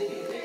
continue